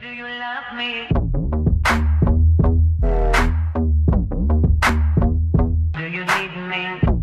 Do you love me? Do you need me?